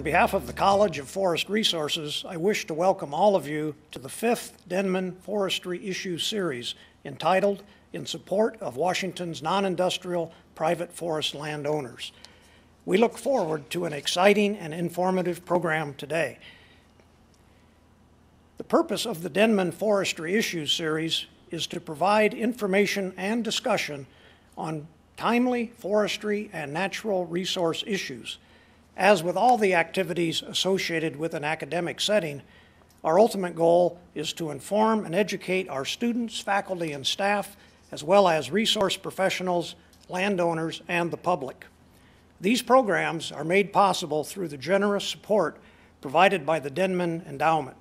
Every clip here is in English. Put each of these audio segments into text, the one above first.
On behalf of the College of Forest Resources, I wish to welcome all of you to the fifth Denman Forestry Issue Series entitled In Support of Washington's Non-Industrial Private Forest Landowners. We look forward to an exciting and informative program today. The purpose of the Denman Forestry Issues Series is to provide information and discussion on timely forestry and natural resource issues. As with all the activities associated with an academic setting, our ultimate goal is to inform and educate our students, faculty, and staff, as well as resource professionals, landowners, and the public. These programs are made possible through the generous support provided by the Denman Endowment.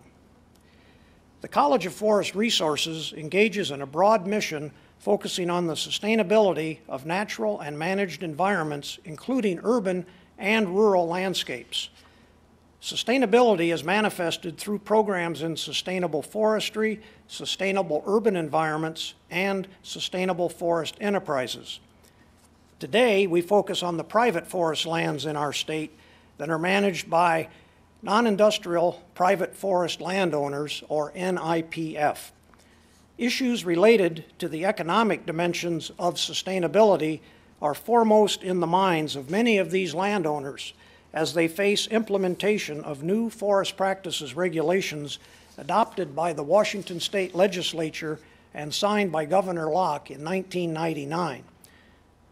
The College of Forest Resources engages in a broad mission focusing on the sustainability of natural and managed environments, including urban and rural landscapes. Sustainability is manifested through programs in sustainable forestry, sustainable urban environments, and sustainable forest enterprises. Today, we focus on the private forest lands in our state that are managed by non-industrial private forest landowners, or NIPF. Issues related to the economic dimensions of sustainability are foremost in the minds of many of these landowners as they face implementation of new forest practices regulations adopted by the Washington State Legislature and signed by Governor Locke in 1999.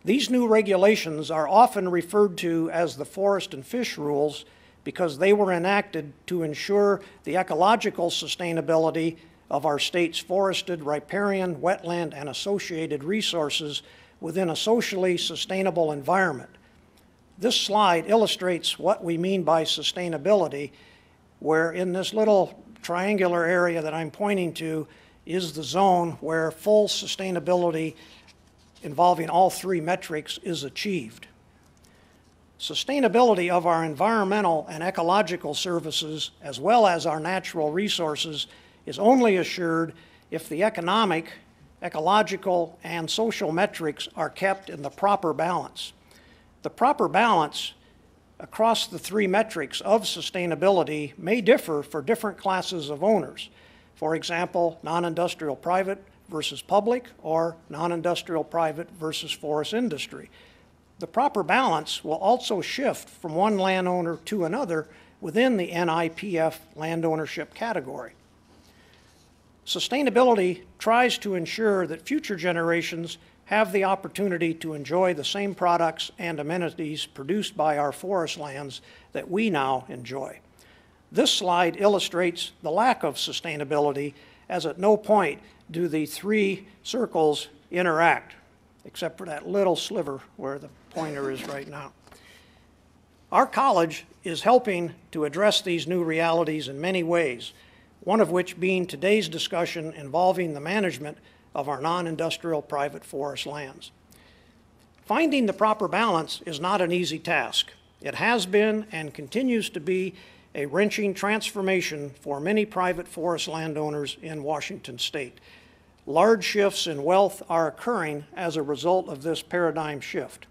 These new regulations are often referred to as the Forest and Fish Rules because they were enacted to ensure the ecological sustainability of our state's forested, riparian, wetland, and associated resources within a socially sustainable environment. This slide illustrates what we mean by sustainability, where in this little triangular area that I'm pointing to is the zone where full sustainability involving all three metrics is achieved. Sustainability of our environmental and ecological services, as well as our natural resources, is only assured if the economic, ecological, and social metrics are kept in the proper balance. The proper balance across the three metrics of sustainability may differ for different classes of owners. For example, non-industrial private versus public or non-industrial private versus forest industry. The proper balance will also shift from one landowner to another within the NIPF land ownership category. Sustainability tries to ensure that future generations have the opportunity to enjoy the same products and amenities produced by our forest lands that we now enjoy. This slide illustrates the lack of sustainability as at no point do the three circles interact, except for that little sliver where the pointer is right now. Our college is helping to address these new realities in many ways, one of which being today's discussion involving the management of our non-industrial private forest lands. Finding the proper balance is not an easy task. It has been and continues to be a wrenching transformation for many private forest landowners in Washington state. Large shifts in wealth are occurring as a result of this paradigm shift.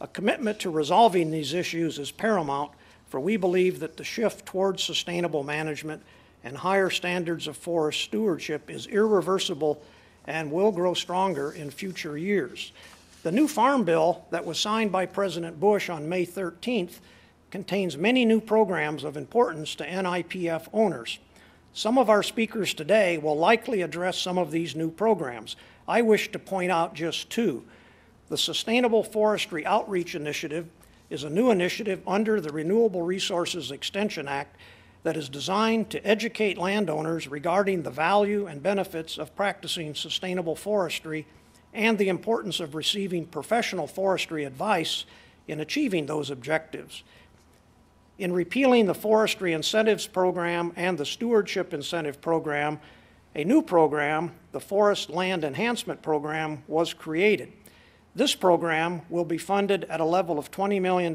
A commitment to resolving these issues is paramount, for we believe that the shift towards sustainable management and higher standards of forest stewardship is irreversible and will grow stronger in future years. The new Farm Bill that was signed by President Bush on May 13th contains many new programs of importance to NIPF owners. Some of our speakers today will likely address some of these new programs. I wish to point out just two. The Sustainable Forestry Outreach Initiative is a new initiative under the Renewable Resources Extension Act that is designed to educate landowners regarding the value and benefits of practicing sustainable forestry and the importance of receiving professional forestry advice in achieving those objectives. In repealing the Forestry Incentives Program and the Stewardship Incentive Program, a new program, the Forest Land Enhancement Program, was created. This program will be funded at a level of $20 million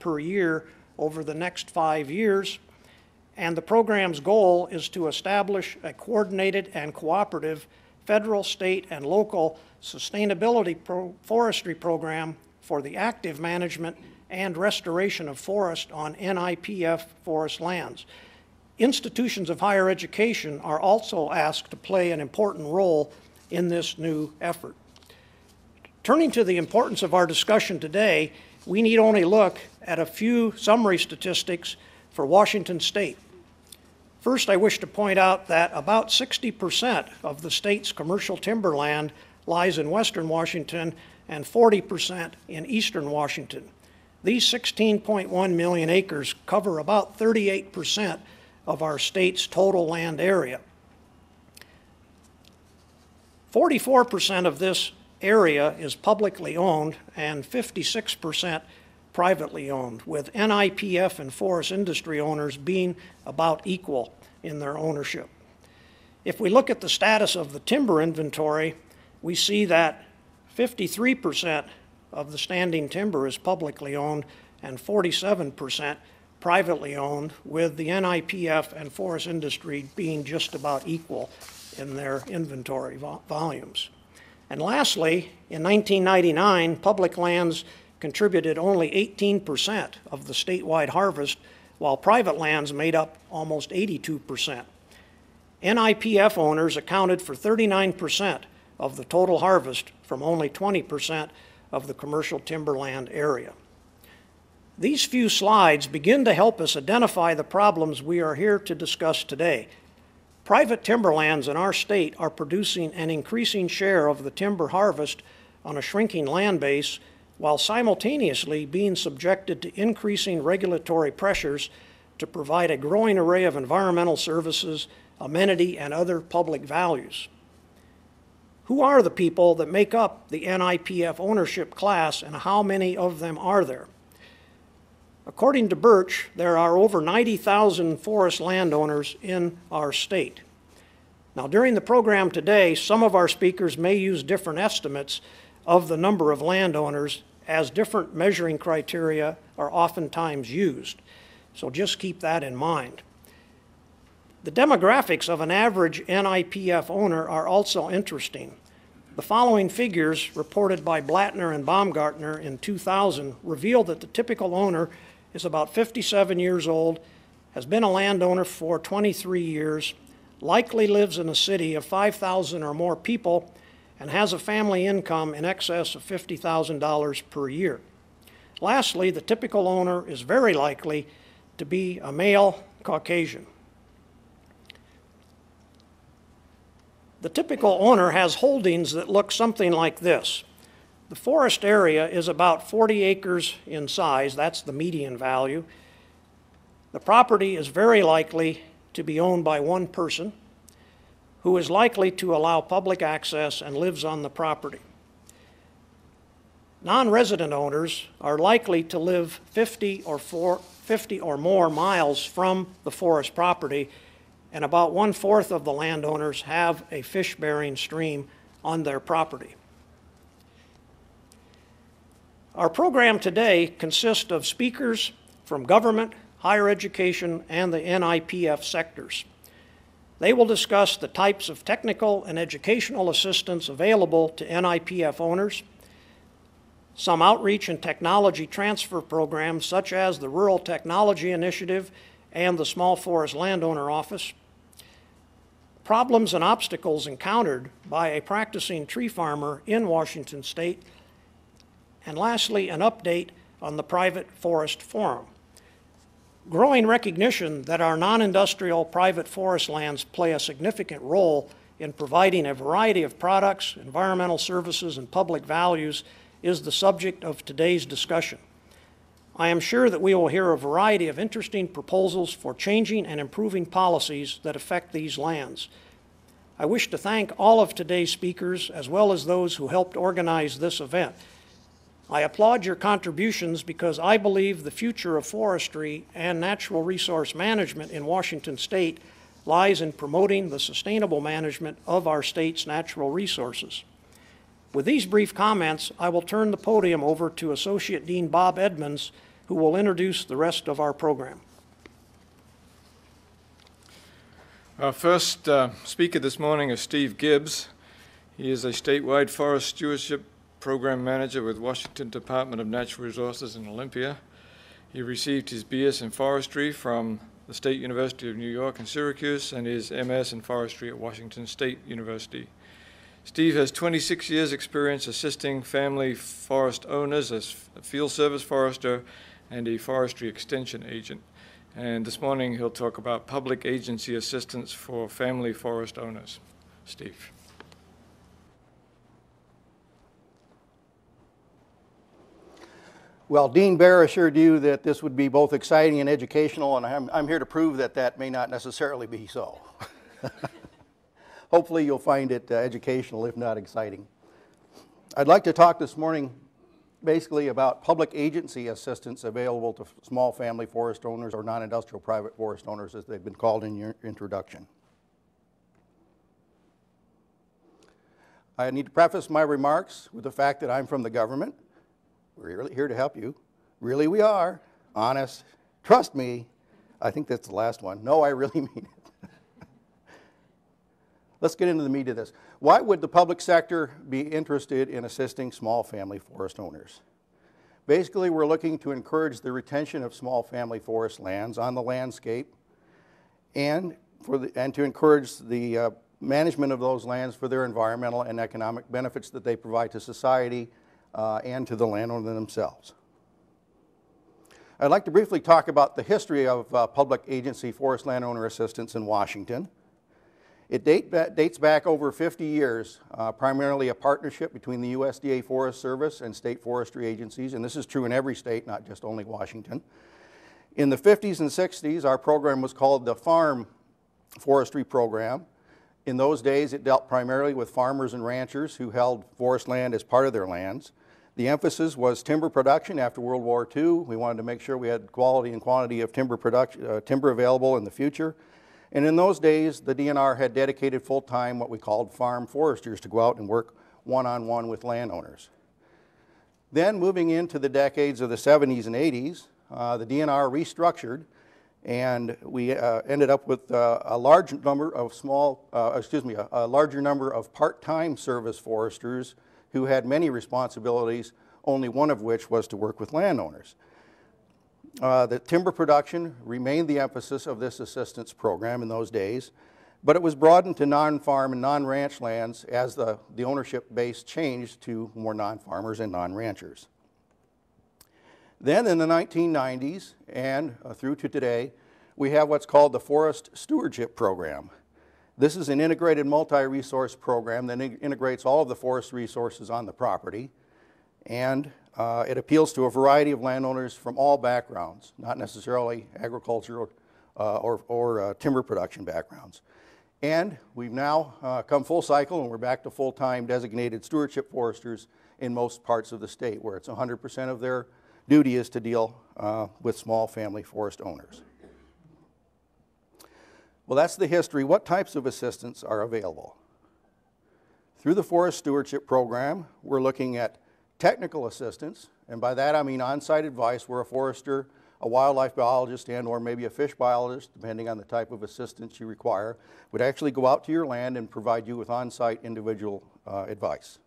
per year over the next five years, and the program's goal is to establish a coordinated and cooperative federal, state, and local sustainability pro forestry program for the active management and restoration of forest on NIPF forest lands. Institutions of higher education are also asked to play an important role in this new effort. Turning to the importance of our discussion today, we need only look at a few summary statistics for Washington State. First, I wish to point out that about 60% of the state's commercial timberland lies in western Washington and 40% in eastern Washington. These 16.1 million acres cover about 38% of our state's total land area. 44% of this area is publicly owned and 56% privately owned, with NIPF and forest industry owners being about equal in their ownership. If we look at the status of the timber inventory, we see that 53% of the standing timber is publicly owned and 47% privately owned, with the NIPF and forest industry being just about equal in their inventory vo- volumes. And lastly, in 1999, public lands contributed only 18% of the statewide harvest, while private lands made up almost 82%. NIPF owners accounted for 39% of the total harvest from only 20% of the commercial timberland area. These few slides begin to help us identify the problems we are here to discuss today. Private timberlands in our state are producing an increasing share of the timber harvest on a shrinking land base while simultaneously being subjected to increasing regulatory pressures to provide a growing array of environmental services, amenity, and other public values. Who are the people that make up the NIPF ownership class and how many of them are there? According to Birch, there are over 90,000 forest landowners in our state. Now, during the program today, some of our speakers may use different estimates of the number of landowners as different measuring criteria are oftentimes used. So just keep that in mind. The demographics of an average NIPF owner are also interesting. The following figures, reported by Blatner and Baumgartner in 2000, reveal that the typical owner is about 57 years old, has been a landowner for 23 years, likely lives in a city of 5,000 or more people, and has a family income in excess of $50,000 per year. Lastly, the typical owner is very likely to be a male Caucasian. The typical owner has holdings that look something like this. The forest area is about 40 acres in size, that's the median value. The property is very likely to be owned by one person who is likely to allow public access and lives on the property. Non resident owners are likely to live 50 or, four, 50 or more miles from the forest property and about one fourth of the landowners have a fish bearing stream on their property. Our program today consists of speakers from government, higher education, and the NIPF sectors. They will discuss the types of technical and educational assistance available to NIPF owners, some outreach and technology transfer programs such as the Rural Technology Initiative and the Small Forest Landowner Office, problems and obstacles encountered by a practicing tree farmer in Washington state, and lastly, an update on the Private Forest Forum. Growing recognition that our non industrial private forest lands play a significant role in providing a variety of products, environmental services, and public values is the subject of today's discussion. I am sure that we will hear a variety of interesting proposals for changing and improving policies that affect these lands. I wish to thank all of today's speakers as well as those who helped organize this event. I applaud your contributions because I believe the future of forestry and natural resource management in Washington state lies in promoting the sustainable management of our state's natural resources. With these brief comments, I will turn the podium over to Associate Dean Bob Edmonds who will introduce the rest of our program. Our first uh, speaker this morning is Steve Gibbs. He is a statewide forest stewardship Program Manager with Washington Department of Natural Resources in Olympia. He received his BS in Forestry from the State University of New York in Syracuse and his MS in Forestry at Washington State University. Steve has 26 years' experience assisting family forest owners as a field service forester and a forestry extension agent. And this morning, he'll talk about public agency assistance for family forest owners. Steve. Well, Dean Bare assured you that this would be both exciting and educational, and I'm, I'm here to prove that that may not necessarily be so. Hopefully, you'll find it uh, educational, if not exciting. I'd like to talk this morning basically about public agency assistance available to small family forest owners or non-industrial private forest owners, as they've been called in your introduction. I need to preface my remarks with the fact that I'm from the government. We're here to help you. Really, we are. Honest. Trust me. I think that's the last one. No, I really mean it. Let's get into the meat of this. Why would the public sector be interested in assisting small family forest owners? Basically, we're looking to encourage the retention of small family forest lands on the landscape and, for the, and to encourage the uh, management of those lands for their environmental and economic benefits that they provide to society uh, and to the landowner themselves. I'd like to briefly talk about the history of uh, public agency forest landowner assistance in Washington. It date dates back over 50 years, uh, primarily a partnership between the USDA Forest Service and state forestry agencies, and this is true in every state, not just only Washington. In the 50s and 60s, our program was called the Farm Forestry Program. In those days, it dealt primarily with farmers and ranchers who held forest land as part of their lands. The emphasis was timber production after World War II. We wanted to make sure we had quality and quantity of timber, production, uh, timber available in the future. And in those days, the DNR had dedicated full-time what we called farm foresters to go out and work one-on-one with landowners. Then moving into the decades of the 70s and 80s, uh, the DNR restructured and we uh, ended up with uh, a large number of small, uh, excuse me, a, a larger number of part-time service foresters who had many responsibilities, only one of which was to work with landowners. Uh, the timber production remained the emphasis of this assistance program in those days, but it was broadened to non-farm and non-ranch lands as the, the ownership base changed to more non-farmers and non-ranchers. Then in the 1990s and uh, through to today, we have what's called the Forest Stewardship Program. This is an integrated multi-resource program that integrates all of the forest resources on the property and uh, it appeals to a variety of landowners from all backgrounds, not necessarily agricultural uh, or, or uh, timber production backgrounds. And we've now uh, come full cycle and we're back to full-time designated stewardship foresters in most parts of the state where it's 100% of their duty is to deal uh, with small family forest owners. Well, that's the history. What types of assistance are available? Through the Forest Stewardship Program, we're looking at technical assistance, and by that I mean on-site advice where a forester, a wildlife biologist, and or maybe a fish biologist, depending on the type of assistance you require, would actually go out to your land and provide you with on-site individual uh, advice.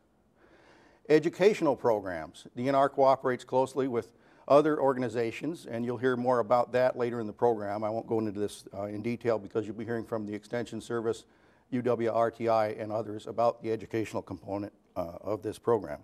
Educational programs. DNR cooperates closely with other organizations, and you'll hear more about that later in the program. I won't go into this uh, in detail because you'll be hearing from the Extension Service, UWRTI, and others about the educational component uh, of this program.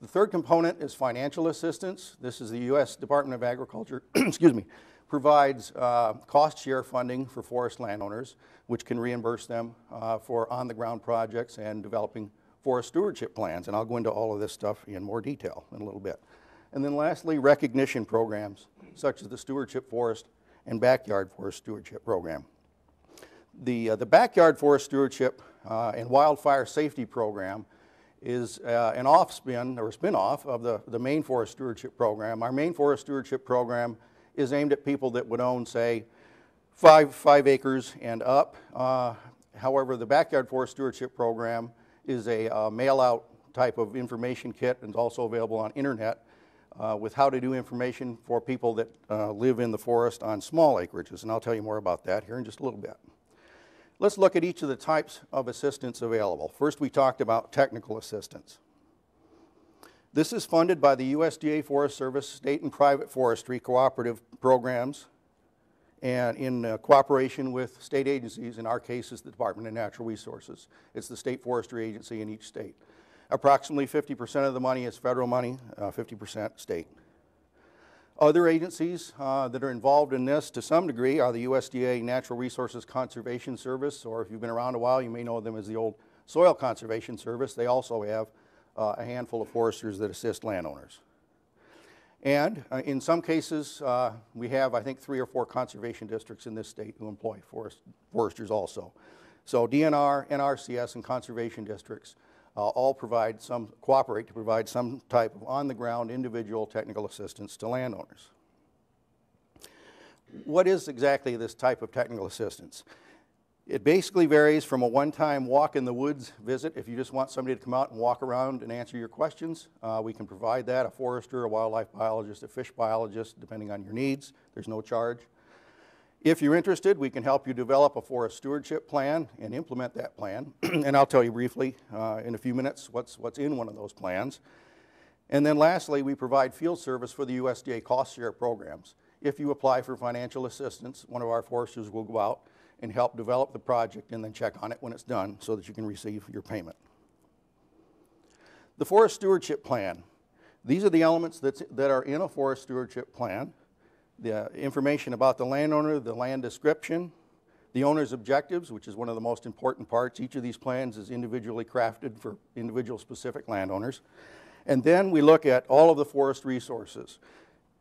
The third component is financial assistance. This is the U.S. Department of Agriculture, excuse me, provides uh, cost share funding for forest landowners, which can reimburse them uh, for on-the-ground projects and developing forest stewardship plans. And I'll go into all of this stuff in more detail in a little bit. And then lastly, recognition programs, such as the Stewardship Forest and Backyard Forest Stewardship Program. The, uh, the Backyard Forest Stewardship uh, and Wildfire Safety Program is uh, an off-spin or spin-off of the, the main forest stewardship program. Our main forest stewardship program is aimed at people that would own, say, five, five acres and up. Uh, however, the backyard forest stewardship program is a uh, mail-out type of information kit and is also available on internet uh, with how to do information for people that uh, live in the forest on small acreages. And I'll tell you more about that here in just a little bit. Let's look at each of the types of assistance available. First, we talked about technical assistance. This is funded by the USDA Forest Service state and private forestry cooperative programs and in uh, cooperation with state agencies, in our case is the Department of Natural Resources. It's the state forestry agency in each state. Approximately 50% of the money is federal money, uh, 50% state. Other agencies uh, that are involved in this to some degree are the USDA Natural Resources Conservation Service, or if you've been around a while, you may know them as the old Soil Conservation Service. They also have uh, a handful of foresters that assist landowners. And uh, in some cases, uh, we have, I think, three or four conservation districts in this state who employ forest, foresters also. So DNR, NRCS, and conservation districts uh, all provide some, cooperate to provide some type of on-the-ground individual technical assistance to landowners. What is exactly this type of technical assistance? It basically varies from a one-time walk in the woods visit. If you just want somebody to come out and walk around and answer your questions, uh, we can provide that, a forester, a wildlife biologist, a fish biologist, depending on your needs. There's no charge. If you're interested, we can help you develop a forest stewardship plan and implement that plan. and I'll tell you briefly uh, in a few minutes what's, what's in one of those plans. And then lastly, we provide field service for the USDA cost share programs. If you apply for financial assistance, one of our foresters will go out and help develop the project and then check on it when it's done so that you can receive your payment. The Forest Stewardship Plan. These are the elements that are in a forest stewardship plan. The information about the landowner, the land description, the owner's objectives, which is one of the most important parts. Each of these plans is individually crafted for individual specific landowners. And then we look at all of the forest resources.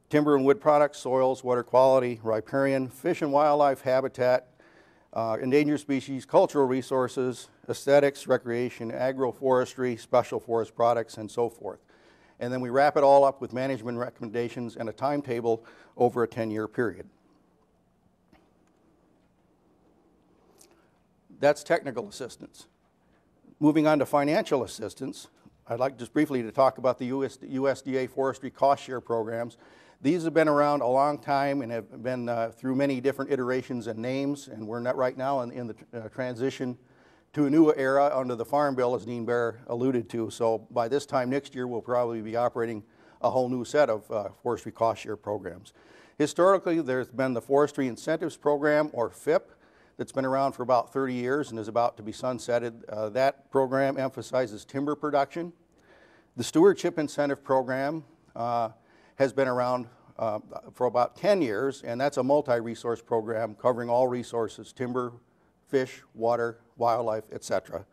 Timber and wood products, soils, water quality, riparian, fish and wildlife habitat, uh, endangered species, cultural resources, aesthetics, recreation, agroforestry, special forest products, and so forth. And then we wrap it all up with management recommendations and a timetable over a 10-year period. That's technical assistance. Moving on to financial assistance, I'd like just briefly to talk about the US, USDA forestry cost share programs. These have been around a long time and have been uh, through many different iterations and names, and we're not right now in, in the uh, transition to a new era under the Farm Bill, as Dean Bare alluded to. So by this time next year, we'll probably be operating a whole new set of uh, forestry cost share programs. Historically, there's been the Forestry Incentives Program, or FIP, that's been around for about 30 years and is about to be sunsetted. Uh, that program emphasizes timber production. The Stewardship Incentive Program uh, has been around uh, for about 10 years, and that's a multi-resource program covering all resources, timber, fish, water, wildlife, etc.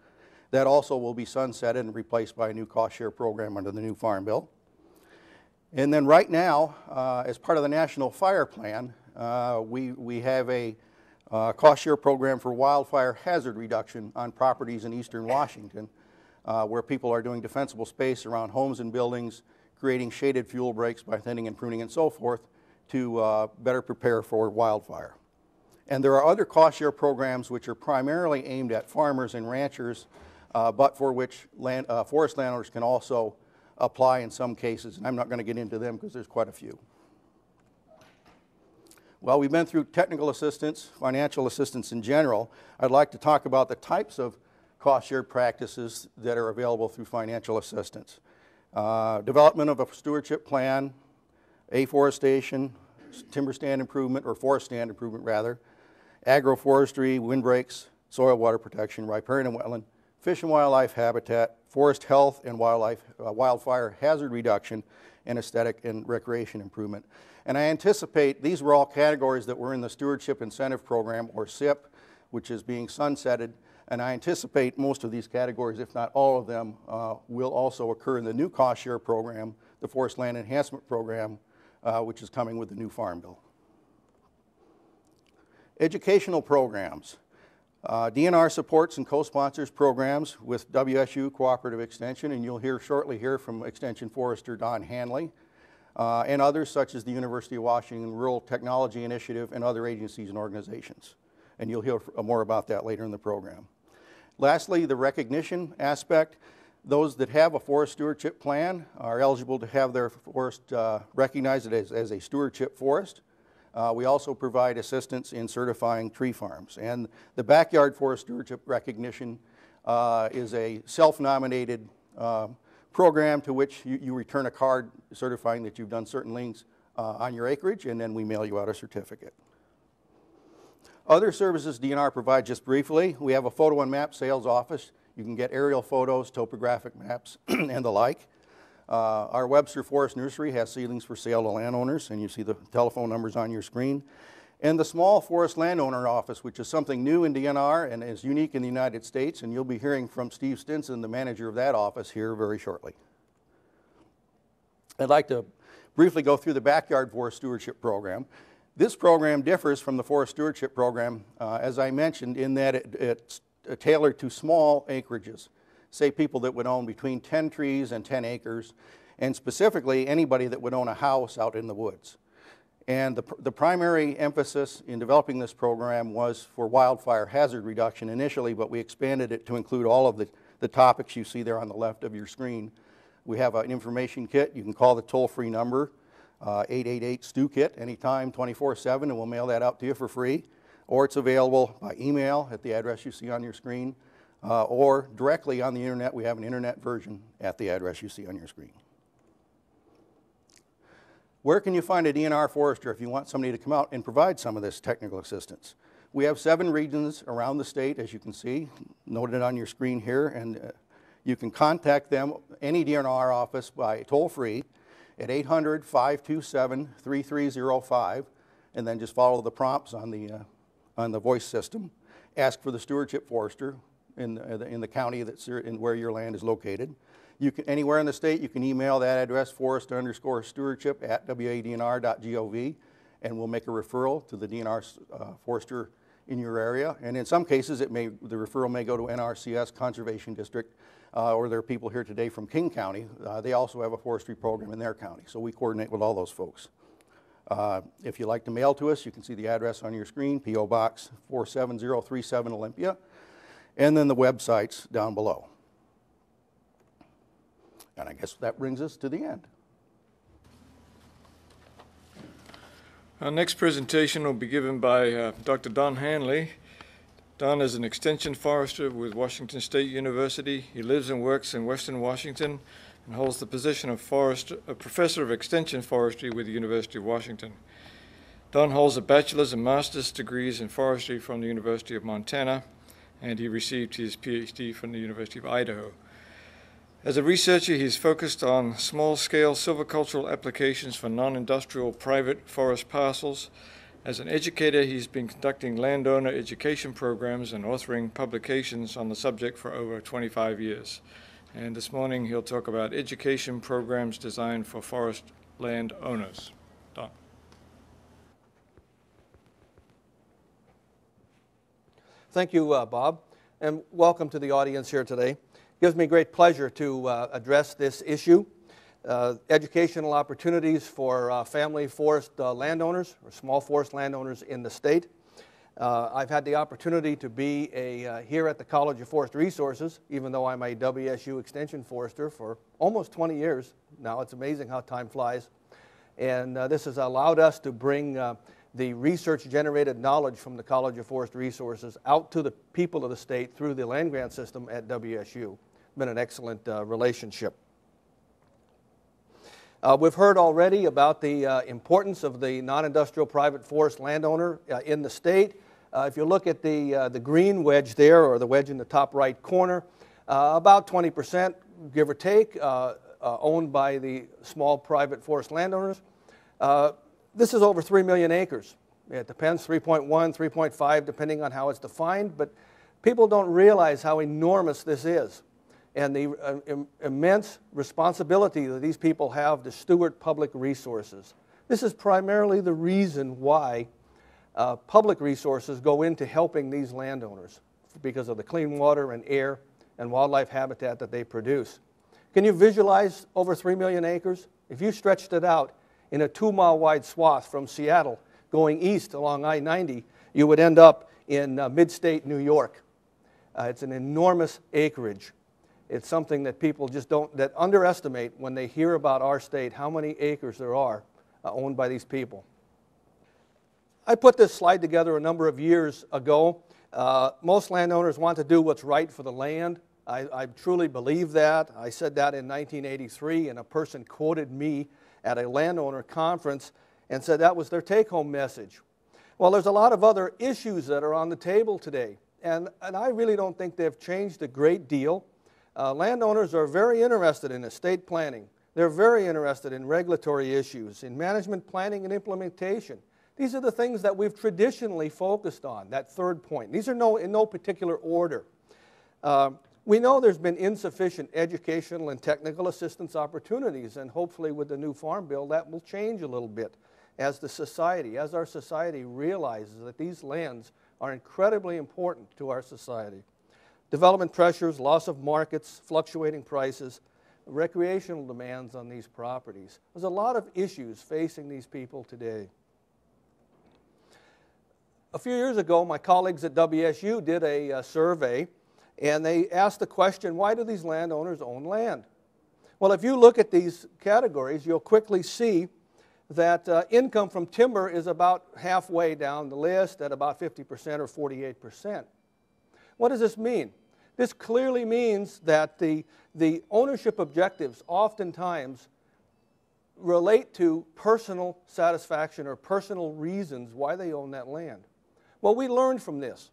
That also will be sunsetted and replaced by a new cost share program under the new Farm Bill. And then right now, uh, as part of the National Fire Plan, uh, we, we have a uh, cost share program for wildfire hazard reduction on properties in eastern Washington, uh, where people are doing defensible space around homes and buildings creating shaded fuel breaks by thinning and pruning and so forth to uh, better prepare for wildfire. And there are other cost share programs which are primarily aimed at farmers and ranchers, uh, but for which land, uh, forest landowners can also apply in some cases. And I'm not going to get into them because there's quite a few. Well, we've been through technical assistance, financial assistance in general. I'd like to talk about the types of cost share practices that are available through financial assistance. Uh, development of a stewardship plan, afforestation, timber stand improvement, or forest stand improvement rather, agroforestry, windbreaks, soil water protection, riparian and wetland, fish and wildlife habitat, forest health and wildlife, uh, wildfire hazard reduction, and aesthetic and recreation improvement. And I anticipate these were all categories that were in the Stewardship Incentive Program, or SIP, which is being sunsetted and I anticipate most of these categories, if not all of them, uh, will also occur in the new cost share program, the Forest Land Enhancement Program, uh, which is coming with the new Farm Bill. Educational programs. Uh, DNR supports and co-sponsors programs with WSU Cooperative Extension, and you'll hear shortly hear from Extension Forester Don Hanley, uh, and others such as the University of Washington Rural Technology Initiative and other agencies and organizations. And you'll hear more about that later in the program. Lastly, the recognition aspect. Those that have a forest stewardship plan are eligible to have their forest uh, recognized as, as a stewardship forest. Uh, we also provide assistance in certifying tree farms. And the Backyard Forest Stewardship Recognition uh, is a self-nominated uh, program to which you, you return a card certifying that you've done certain things uh, on your acreage, and then we mail you out a certificate. Other services DNR provides just briefly, we have a photo and map sales office. You can get aerial photos, topographic maps, and the like. Uh, our Webster Forest Nursery has seedlings for sale to landowners, and you see the telephone numbers on your screen. And the Small Forest Landowner Office, which is something new in DNR and is unique in the United States, and you'll be hearing from Steve Stinson, the manager of that office, here very shortly. I'd like to briefly go through the Backyard Forest Stewardship Program. This program differs from the Forest Stewardship Program, uh, as I mentioned, in that it, it's tailored to small acreages, say people that would own between 10 trees and 10 acres, and specifically anybody that would own a house out in the woods. And the, the primary emphasis in developing this program was for wildfire hazard reduction initially, but we expanded it to include all of the, the topics you see there on the left of your screen. We have an information kit. You can call the toll-free number, 888-STEW-KIT, uh, anytime, 24-7, and we'll mail that out to you for free. Or it's available by email at the address you see on your screen, uh, or directly on the internet. We have an internet version at the address you see on your screen. Where can you find a DNR forester if you want somebody to come out and provide some of this technical assistance? We have seven regions around the state, as you can see, noted on your screen here, and uh, you can contact them, any DNR office, by toll free at 800 527 3305, and then just follow the prompts on the, uh, on the voice system. Ask for the stewardship forester in the, in the county that's in where your land is located. You can, anywhere in the state, you can email that address, forest underscore stewardship at wadnr.gov, and we'll make a referral to the DNR uh, forester in your area. And in some cases, it may, the referral may go to NRCS Conservation District, uh, or there are people here today from King County. Uh, they also have a forestry program in their county, so we coordinate with all those folks. Uh, if you'd like to mail to us, you can see the address on your screen, P.O. Box 47037 Olympia, and then the websites down below. And I guess that brings us to the end. Our next presentation will be given by uh, Dr. Don Hanley. Don is an extension forester with Washington State University. He lives and works in Western Washington and holds the position of forest, a professor of extension forestry with the University of Washington. Don holds a bachelor's and master's degrees in forestry from the University of Montana, and he received his PhD from the University of Idaho. As a researcher, he's focused on small-scale silvicultural applications for non-industrial private forest parcels. As an educator, he's been conducting landowner education programs and authoring publications on the subject for over 25 years. And this morning, he'll talk about education programs designed for forest land owners. Don. Thank you, uh, Bob, and welcome to the audience here today It gives me great pleasure to uh, address this issue. Uh, educational opportunities for uh, family forest uh, landowners or small forest landowners in the state. Uh, I've had the opportunity to be a, here at the College of Forest Resources, even though I'm a WSU Extension Forester for almost 20 years now. It's amazing how time flies. And this has allowed us to bring the research generated knowledge from the College of Forest Resources out to the people of the state through the land grant system at WSU. Been an excellent uh, relationship. Uh, we've heard already about the uh, importance of the non-industrial private forest landowner uh, in the state. Uh, if you look at the, uh, the green wedge there, or the wedge in the top right corner, about 20%, give or take, owned by the small private forest landowners. This is over 3 million acres. It depends, 3.1, 3.5, depending on how it's defined, but people don't realize how enormous this is and the uh, Im immense responsibility that these people have to steward public resources. This is primarily the reason why uh, public resources go into helping these landowners because of the clean water and air and wildlife habitat that they produce. Can you visualize over 3 million acres? If you stretched it out, in a two mile wide swath from Seattle going east along I 90, you would end up in uh, mid state New York. Uh, it's an enormous acreage. It's something that people just don't, that underestimate when they hear about our state, how many acres there are uh, owned by these people. I put this slide together a number of years ago. Uh, most landowners want to do what's right for the land I, I truly believe that. I said that in 1983, and a person quoted me at a landowner conference and said that was their take home message. Well, there's a lot of other issues that are on the table today, and, and I really don't think they've changed a great deal. Uh, landowners are very interested in estate planning. They're very interested in regulatory issues, in management planning and implementation. These are the things that we've traditionally focused on, that third point. These are no, in no particular order. Uh, we know there's been insufficient educational and technical assistance opportunities, and hopefully with the new Farm Bill that will change a little bit as the society, as our society realizes that these lands are incredibly important to our society. Development pressures, loss of markets, fluctuating prices, recreational demands on these properties. There's a lot of issues facing these people today. A few years ago, my colleagues at WSU did a, a survey and they asked the question why do these landowners own land? Well, if you look at these categories, you'll quickly see that uh, income from timber is about halfway down the list at about 50% or 48%. What does this mean? This clearly means that the, the ownership objectives oftentimes relate to personal satisfaction or personal reasons why they own that land. Well, we learned from this.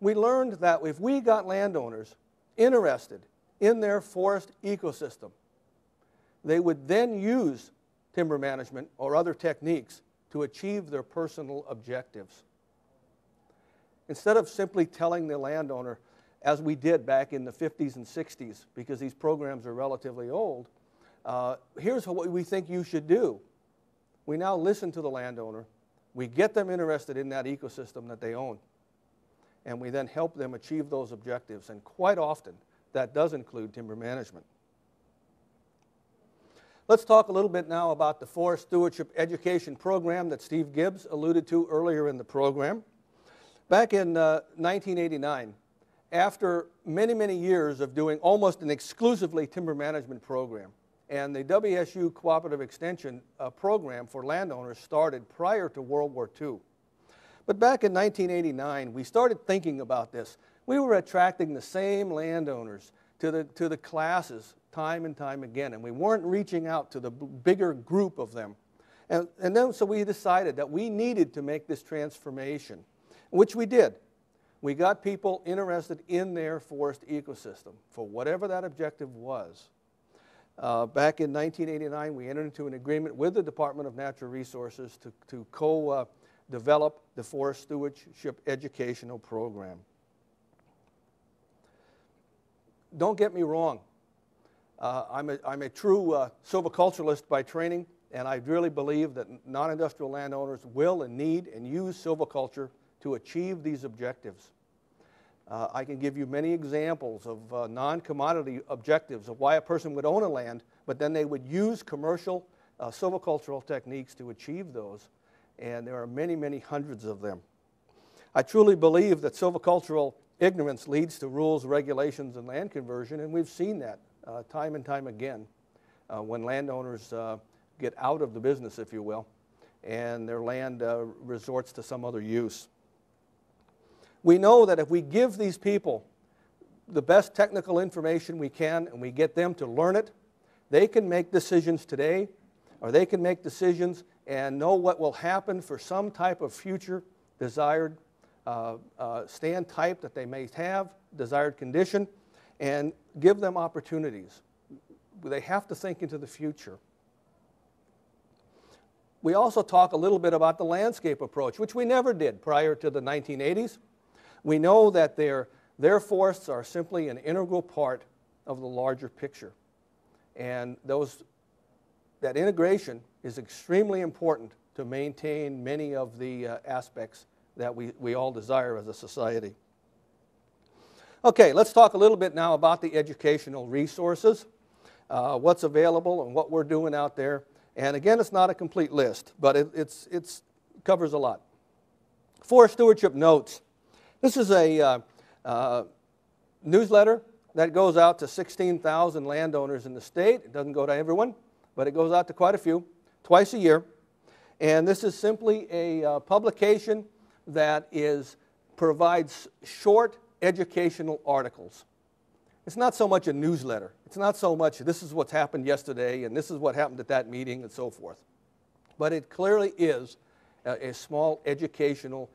We learned that if we got landowners interested in their forest ecosystem, they would then use timber management or other techniques to achieve their personal objectives. Instead of simply telling the landowner, as we did back in the 50s and 60s, because these programs are relatively old, uh, here's what we think you should do. We now listen to the landowner. We get them interested in that ecosystem that they own. And we then help them achieve those objectives. And quite often, that does include timber management. Let's talk a little bit now about the Forest Stewardship Education Program that Steve Gibbs alluded to earlier in the program. Back in uh, 1989, after many, many years of doing almost an exclusively timber management program, and the WSU Cooperative Extension uh, program for landowners started prior to World War II. But back in 1989, we started thinking about this. We were attracting the same landowners to the, to the classes time and time again, and we weren't reaching out to the bigger group of them. And, and then so we decided that we needed to make this transformation, which we did. We got people interested in their forest ecosystem for whatever that objective was. Uh, back in 1989, we entered into an agreement with the Department of Natural Resources to, to co uh, develop the Forest Stewardship Educational Program. Don't get me wrong, uh, I'm, a, I'm a true uh, silviculturalist by training, and I really believe that non-industrial landowners will and need and use silviculture to achieve these objectives. Uh, I can give you many examples of uh, non-commodity objectives of why a person would own a land, but then they would use commercial uh, silvicultural techniques to achieve those, and there are many, many hundreds of them. I truly believe that silvicultural ignorance leads to rules, regulations, and land conversion, and we've seen that uh, time and time again uh, when landowners uh, get out of the business, if you will, and their land resorts to some other use. We know that if we give these people the best technical information we can and we get them to learn it, they can make decisions today or they can make decisions and know what will happen for some type of future desired uh, uh, stand type that they may have, desired condition, and give them opportunities. They have to think into the future. We also talk a little bit about the landscape approach, which we never did prior to the 1980s. We know that their, their forests are simply an integral part of the larger picture. And those, that integration is extremely important to maintain many of the uh, aspects that we, we all desire as a society. Okay, let's talk a little bit now about the educational resources, uh, what's available and what we're doing out there. And again, it's not a complete list, but it it's, it's covers a lot. Forest Stewardship Notes. This is a uh, uh, newsletter that goes out to 16,000 landowners in the state. It doesn't go to everyone, but it goes out to quite a few twice a year. And this is simply a uh, publication that is provides short educational articles. It's not so much a newsletter. It's not so much this is what's happened yesterday and this is what happened at that meeting and so forth. But it clearly is a, a small educational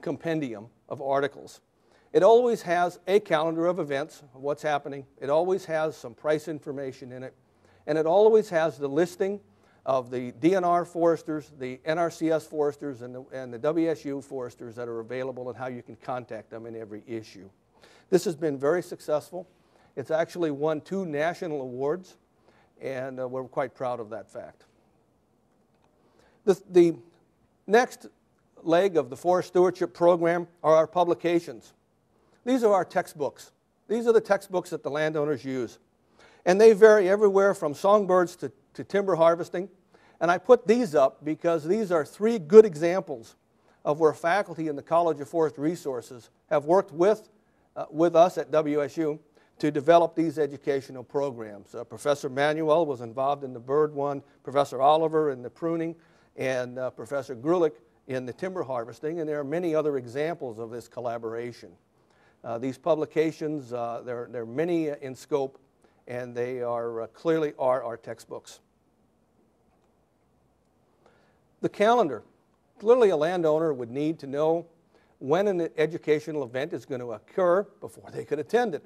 compendium of articles. It always has a calendar of events, what's happening. It always has some price information in it. And it always has the listing of the DNR foresters, the NRCS foresters, and the, and the WSU foresters that are available and how you can contact them in every issue. This has been very successful. It's actually won two national awards, and uh, we're quite proud of that fact. The, the next leg of the forest stewardship program are our publications. These are our textbooks. These are the textbooks that the landowners use. And they vary everywhere from songbirds to, to timber harvesting. And I put these up because these are three good examples of where faculty in the College of Forest Resources have worked with, uh, with us at WSU to develop these educational programs. Uh, Professor Manuwal was involved in the bird one, Professor Oliver in the pruning, and uh, Professor Grulich in the timber harvesting, and there are many other examples of this collaboration. Uh, these publications, uh, there, there, are many in scope, and they are uh, clearly are our textbooks. The calendar. Clearly, a landowner would need to know when an educational event is going to occur before they could attend it.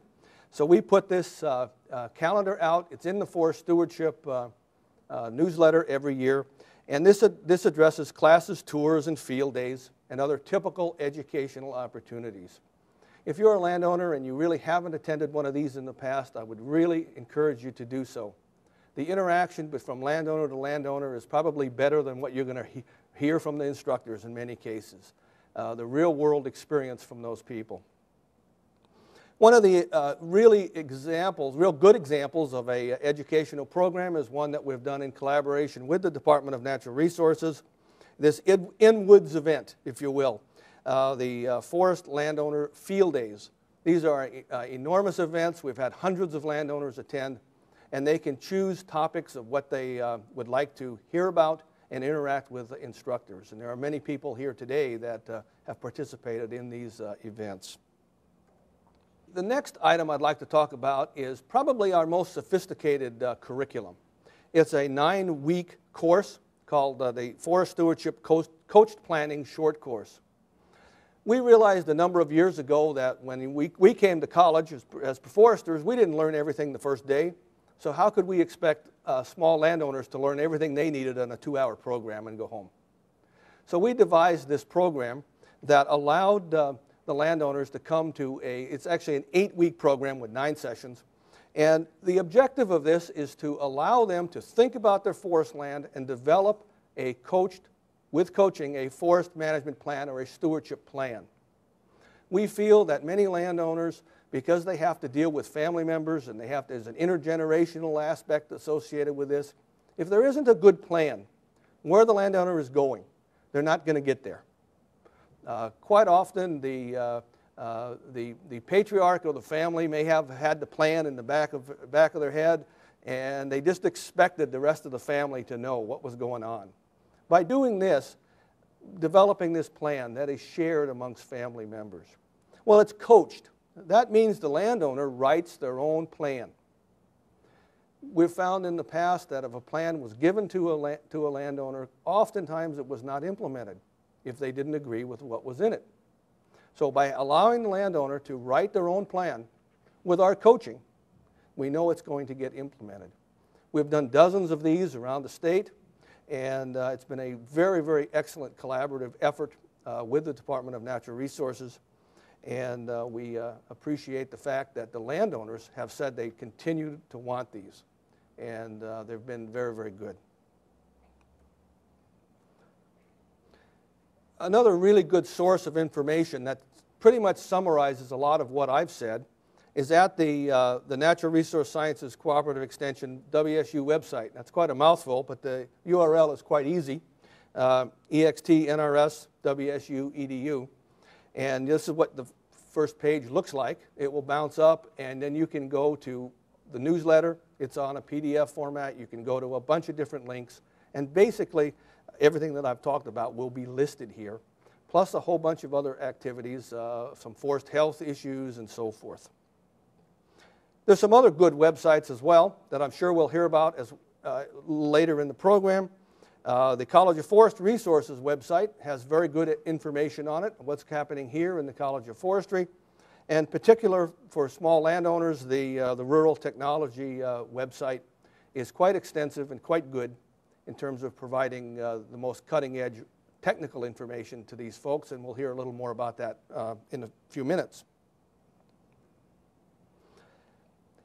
So we put this uh, uh, calendar out. It's in the Forest Stewardship uh, newsletter every year. And this, this addresses classes, tours, and field days, and other typical educational opportunities. If you're a landowner and you really haven't attended one of these in the past, I would really encourage you to do so. The interaction from landowner to landowner is probably better than what you're going to he hear from the instructors in many cases. Uh, the real world experience from those people. One of the uh, really examples, real good examples of a uh, educational program is one that we've done in collaboration with the Department of Natural Resources. This In Woods event, if you will, uh, the uh, Forest Landowner Field Days. These are uh, enormous events. We've had hundreds of landowners attend, and they can choose topics of what they uh, would like to hear about and interact with instructors. And there are many people here today that have participated in these events the next item I'd like to talk about is probably our most sophisticated uh, curriculum. It's a nine-week course called uh, the Forest Stewardship Co Coached Planning Short Course. We realized a number of years ago that when we, we came to college as, as foresters, we didn't learn everything the first day. So how could we expect uh, small landowners to learn everything they needed in a two-hour program and go home? So we devised this program that allowed uh, the landowners to come to a, it's actually an eight week program with nine sessions. And the objective of this is to allow them to think about their forest land and develop a coached, with coaching, a forest management plan or a stewardship plan. We feel that many landowners, because they have to deal with family members and they have to, there's an intergenerational aspect associated with this, if there isn't a good plan where the landowner is going, they're not going to get there. Uh, quite often, the, uh, uh, the, the patriarch or the family may have had the plan in the back of, back of their head, and they just expected the rest of the family to know what was going on. By doing this, developing this plan that is shared amongst family members. Well, it's coached. That means the landowner writes their own plan. We've found in the past that if a plan was given to a, to a landowner, oftentimes it was not implemented if they didn't agree with what was in it. So by allowing the landowner to write their own plan with our coaching, we know it's going to get implemented. We've done dozens of these around the state, and uh, it's been a very, very excellent collaborative effort uh, with the Department of Natural Resources. And uh, we uh, appreciate the fact that the landowners have said they continue to want these. And uh, they've been very, very good. another really good source of information that pretty much summarizes a lot of what I've said is at the, uh, the Natural Resource Sciences Cooperative Extension WSU website. That's quite a mouthful, but the URL is quite easy. Uh, EXT WSU And this is what the first page looks like. It will bounce up, and then you can go to the newsletter. It's on a PDF format. You can go to a bunch of different links. And basically, everything that I've talked about will be listed here, plus a whole bunch of other activities, uh, some forest health issues and so forth. There's some other good websites as well that I'm sure we'll hear about as, uh, later in the program. Uh, the College of Forest Resources website has very good information on it, what's happening here in the College of Forestry. And particular for small landowners, the, uh, the Rural Technology uh, website is quite extensive and quite good in terms of providing uh, the most cutting edge technical information to these folks, and we'll hear a little more about that uh, in a few minutes.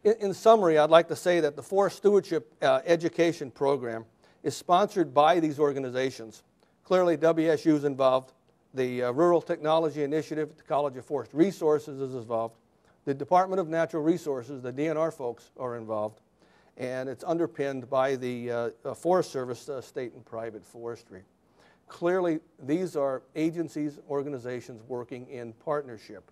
In, in, summary, I'd like to say that the Forest Stewardship uh, Education Program is sponsored by these organizations. Clearly, WSU is involved. The uh, Rural Technology Initiative, at the College of Forest Resources is involved. The Department of Natural Resources, the DNR folks, are involved. And it's underpinned by the uh, uh, Forest Service, uh, state and private forestry. Clearly, these are agencies, organizations working in partnership.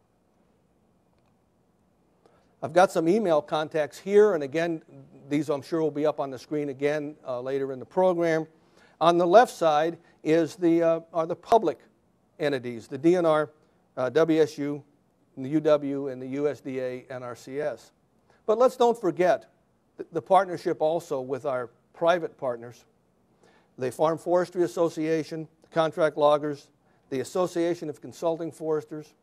I've got some email contacts here, and again, these I'm sure will be up on the screen again uh, later in the program. On the left side is the, uh, are the public entities, the DNR, uh, WSU, the UW, and the USDA NRCS. But let's don't forget the, the partnership also with our private partners, the Farm Forestry Association, the Contract Loggers, the Association of Consulting Foresters,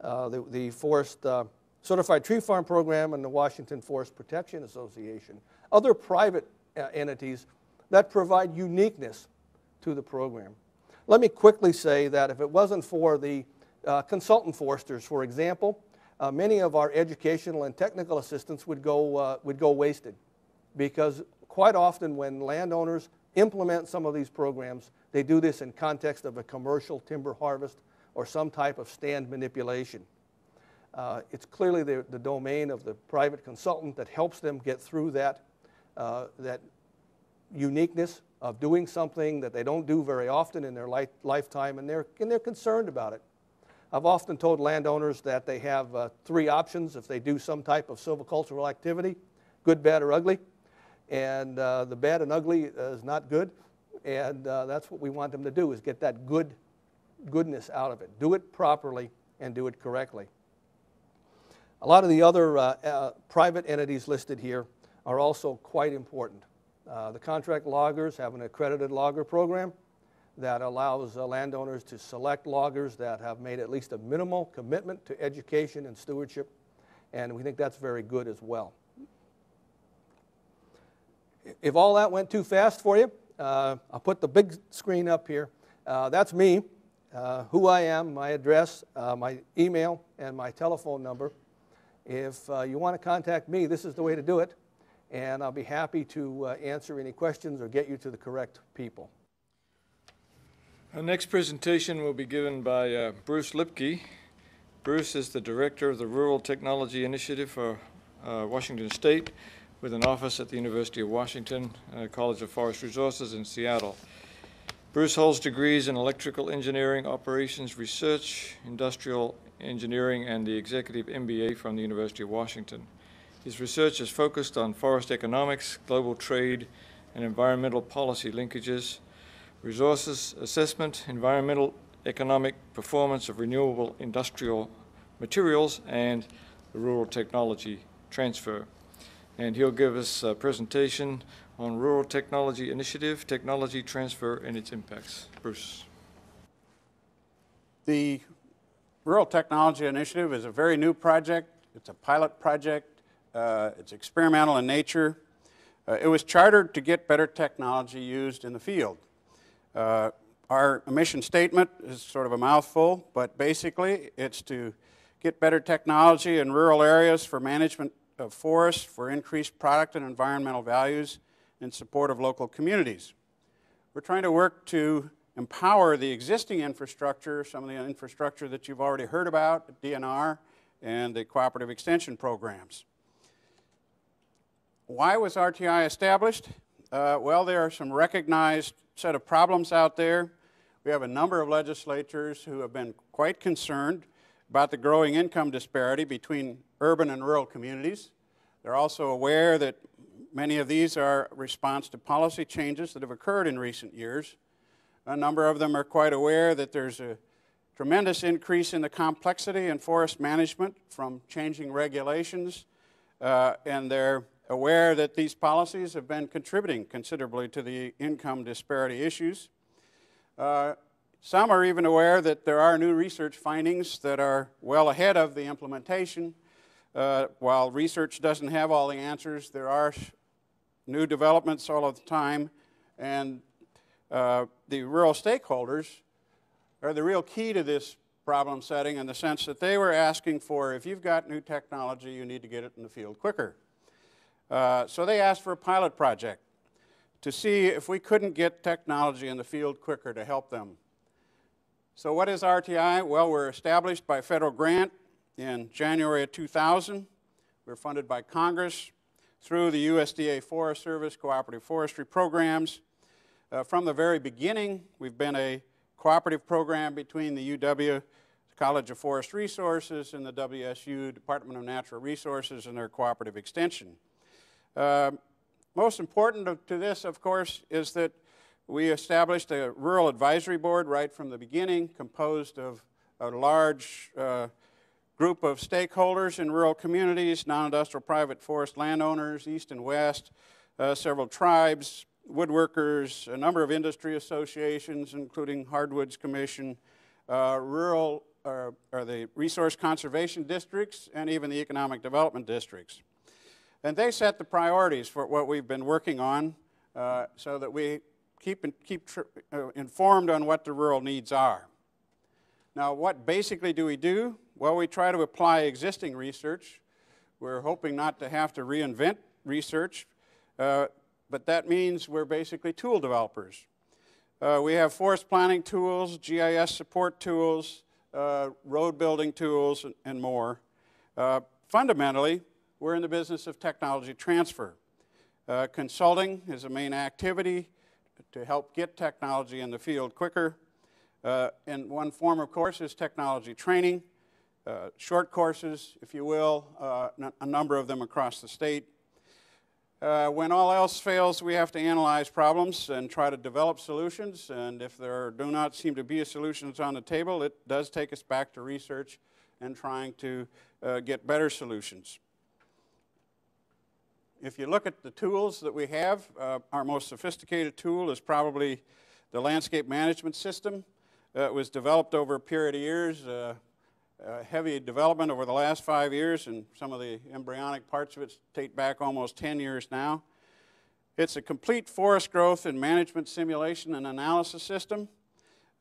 uh, the, the Forest uh, Certified Tree Farm Program, and the Washington Forest Protection Association, other private uh, entities that provide uniqueness to the program. Let me quickly say that if it wasn't for the uh, consultant foresters, for example, uh, many of our educational and technical assistance would go, uh, would go wasted because quite often when landowners implement some of these programs, they do this in context of a commercial timber harvest or some type of stand manipulation. Uh, it's clearly the, the, domain of the private consultant that helps them get through that, uh, that uniqueness of doing something that they don't do very often in their life, lifetime, and they're, and they're concerned about it. I've often told landowners that they have uh, three options if they do some type of silvicultural activity, good, bad, or ugly. And uh, the bad and ugly is not good. And uh, that's what we want them to do is get that good goodness out of it. Do it properly and do it correctly. A lot of the other uh, uh, private entities listed here are also quite important. Uh, the contract loggers have an accredited logger program that allows uh, landowners to select loggers that have made at least a minimal commitment to education and stewardship, and we think that's very good as well. If all that went too fast for you, uh, I'll put the big screen up here. That's me, uh, who I am, my address, uh, my email, and my telephone number. If uh, you want to contact me, this is the way to do it, and I'll be happy to answer any questions or get you to the correct people. Our next presentation will be given by uh, Bruce Lippke. Bruce is the director of the Rural Technology Initiative for uh, Washington State with an office at the University of Washington uh, College of Forest Resources in Seattle. Bruce holds degrees in electrical engineering, operations research, industrial engineering, and the executive MBA from the University of Washington. His research is focused on forest economics, global trade, and environmental policy linkages resources assessment, environmental economic performance of renewable industrial materials, and rural technology transfer. And he'll give us a presentation on Rural Technology Initiative, technology transfer, and its impacts. Bruce. The Rural Technology Initiative is a very new project. It's a pilot project. Uh, it's experimental in nature. Uh, it was chartered to get better technology used in the field. Uh, our mission statement is sort of a mouthful, but basically it's to get better technology in rural areas for management of forests, for increased product and environmental values in support of local communities. We're trying to work to empower the existing infrastructure, some of the infrastructure that you've already heard about, DNR, and the cooperative extension programs. Why was RTI established? Uh, well, there are some recognized set of problems out there. We have a number of legislators who have been quite concerned about the growing income disparity between urban and rural communities. They're also aware that many of these are response to policy changes that have occurred in recent years. A number of them are quite aware that there's a tremendous increase in the complexity in forest management from changing regulations uh, and they're aware that these policies have been contributing considerably to the income disparity issues. Uh, some are even aware that there are new research findings that are well ahead of the implementation. Uh, while research doesn't have all the answers, there are new developments all of the time, and uh, the rural stakeholders are the real key to this problem setting in the sense that they were asking for if you've got new technology, you need to get it in the field quicker. Uh, so they asked for a pilot project to see if we couldn't get technology in the field quicker to help them. So what is RTI? Well, we're established by federal grant in January of 2000. We're funded by Congress through the USDA Forest Service cooperative forestry programs. Uh, from the very beginning, we've been a cooperative program between the UW College of Forest Resources and the WSU Department of Natural Resources and their cooperative extension. Uh, most important to this, of course, is that we established a rural advisory board right from the beginning, composed of a large uh, group of stakeholders in rural communities, non-industrial private forest landowners, east and west, uh, several tribes, woodworkers, a number of industry associations, including Hardwoods Commission, uh, rural uh, or the resource conservation districts, and even the economic development districts. And they set the priorities for what we've been working on uh, so that we keep, keep uh, informed on what the rural needs are. Now, what basically do we do? Well, we try to apply existing research. We're hoping not to have to reinvent research, uh, but that means we're basically tool developers. Uh, we have forest planning tools, GIS support tools, uh, road building tools, and, more. Uh, fundamentally, we're in the business of technology transfer. Uh, consulting is a main activity to help get technology in the field quicker. Uh, and one form, of course, is technology training, uh, short courses, if you will, a number of them across the state. Uh, when all else fails, we have to analyze problems and try to develop solutions. And if there do not seem to be a solutions on the table, it does take us back to research and trying to uh, get better solutions. If you look at the tools that we have, uh, our most sophisticated tool is probably the landscape management system. Uh, it was developed over a period of years, uh, heavy development over the last five years, and some of the embryonic parts of it date back almost 10 years now. It's a complete forest growth and management simulation and analysis system.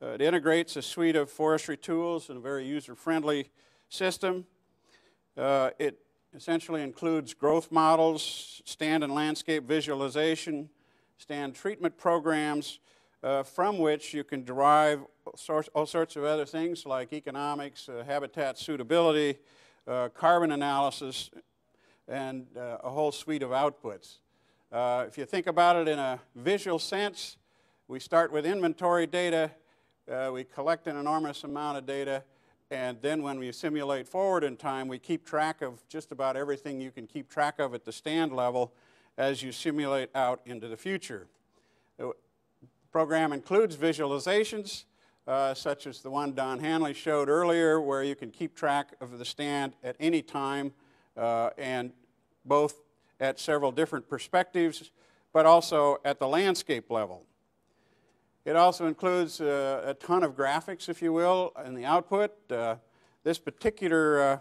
Uh, it integrates a suite of forestry tools in a very user-friendly system. Uh, it essentially includes growth models, stand and landscape visualization, stand treatment programs, uh, from which you can derive all sorts of other things like economics, uh, habitat suitability, uh, carbon analysis, and uh, a whole suite of outputs. Uh, if you think about it in a visual sense, we start with inventory data, uh, we collect an enormous amount of data, and then when we simulate forward in time, we keep track of just about everything you can keep track of at the stand level as you simulate out into the future. Program includes visualizations, uh, such as the one Don Hanley showed earlier, where you can keep track of the stand at any time, uh, and both at several different perspectives, but also at the landscape level. It also includes uh, a ton of graphics, if you will, in the output. Uh, this particular uh,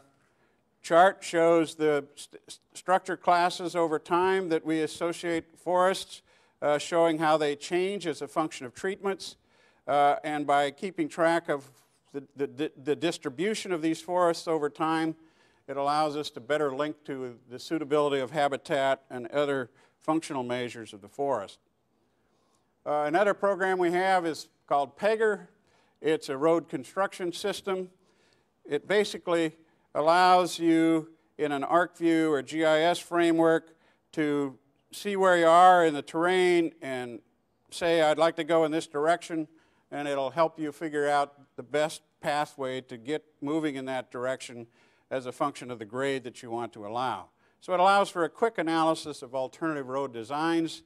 chart shows the st structure classes over time that we associate forests, uh, showing how they change as a function of treatments. Uh, and by keeping track of the, the, the distribution of these forests over time, it allows us to better link to the suitability of habitat and other functional measures of the forest. Uh, another program we have is called PEGGER. It's a road construction system. It basically allows you in an ArcView or GIS framework to see where you are in the terrain and say, I'd like to go in this direction, and it'll help you figure out the best pathway to get moving in that direction as a function of the grade that you want to allow. So it allows for a quick analysis of alternative road designs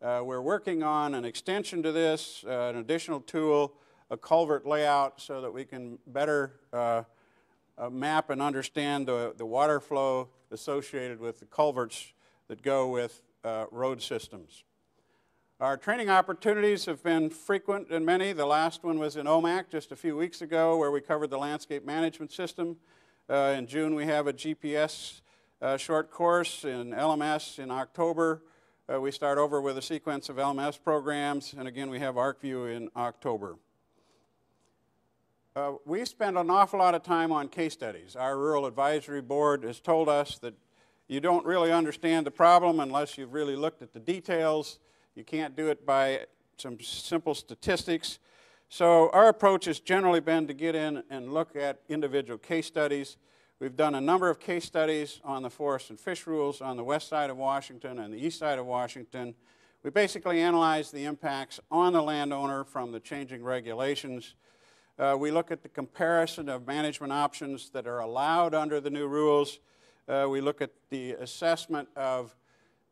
uh, we're working on an extension to this, uh, an additional tool, a culvert layout, so that we can better uh, uh, map and understand the, the water flow associated with the culverts that go with uh, road systems. Our training opportunities have been frequent and many. The last one was in Omak just a few weeks ago where we covered the landscape management system. Uh, in June, we have a GPS uh, short course in LMS in October. Uh, we start over with a sequence of LMS programs, and again, we have ArcView in October. Uh, we spend an awful lot of time on case studies. Our Rural Advisory Board has told us that you don't really understand the problem unless you've really looked at the details. You can't do it by some simple statistics. So our approach has generally been to get in and look at individual case studies. We've done a number of case studies on the forest and fish rules on the west side of Washington and the east side of Washington. We basically analyze the impacts on the landowner from the changing regulations. Uh, we look at the comparison of management options that are allowed under the new rules. Uh, we look at the assessment of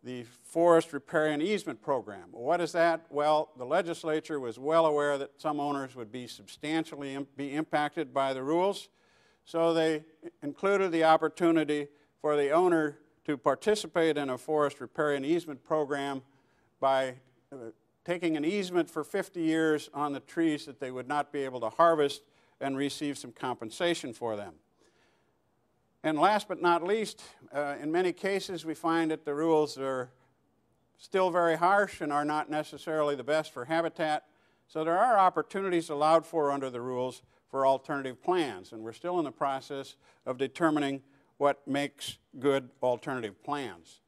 the Forest Riparian Easement Program. What is that? Well, the legislature was well aware that some owners would be substantially Im be impacted by the rules, so they included the opportunity for the owner to participate in a Forest Riparian Easement Program by uh, taking an easement for 50 years on the trees that they would not be able to harvest and receive some compensation for them. And last but not least, uh, in many cases we find that the rules are still very harsh and are not necessarily the best for habitat. So there are opportunities allowed for under the rules for alternative plans, and we're still in the process of determining what makes good alternative plans.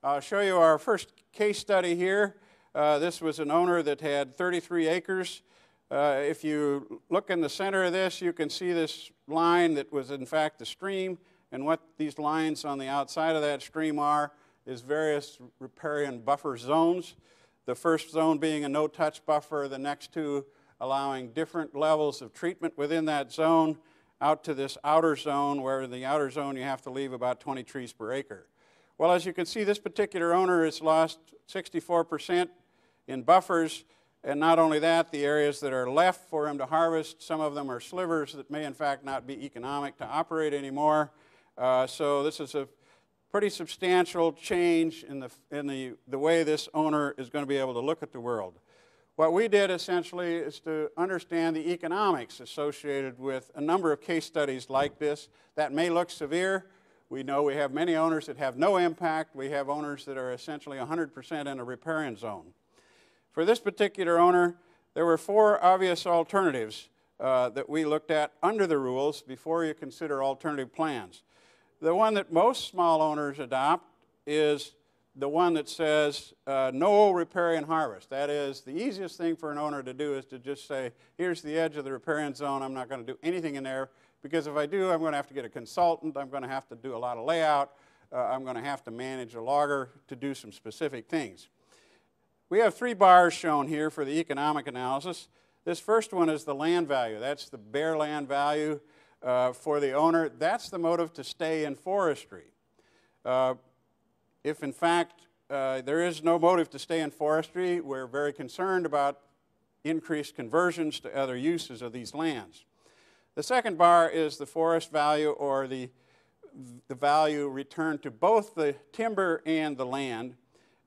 I'll show you our first case study here. Uh, this was an owner that had 33 acres. Uh, if you look in the center of this, you can see this line that was in fact the stream. And what these lines on the outside of that stream are is various riparian buffer zones. The first zone being a no-touch buffer, the next two allowing different levels of treatment within that zone out to this outer zone where in the outer zone you have to leave about 20 trees per acre. Well, as you can see, this particular owner has lost 64% in buffers, and not only that, the areas that are left for him to harvest, some of them are slivers that may in fact not be economic to operate anymore. Uh, so this is a pretty substantial change in, the, in the, the way this owner is going to be able to look at the world. What we did essentially is to understand the economics associated with a number of case studies like this that may look severe. We know we have many owners that have no impact. We have owners that are essentially 100% in a riparian zone. For this particular owner, there were four obvious alternatives uh, that we looked at under the rules before you consider alternative plans. The one that most small owners adopt is the one that says uh, no riparian harvest. That is, the easiest thing for an owner to do is to just say, here's the edge of the riparian zone, I'm not going to do anything in there, because if I do, I'm going to have to get a consultant, I'm going to have to do a lot of layout, uh, I'm going to have to manage a logger to do some specific things. We have three bars shown here for the economic analysis. This first one is the land value. That's the bare land value uh, for the owner, that's the motive to stay in forestry. Uh, if in fact uh, there is no motive to stay in forestry, we're very concerned about increased conversions to other uses of these lands. The second bar is the forest value or the, the value returned to both the timber and the land.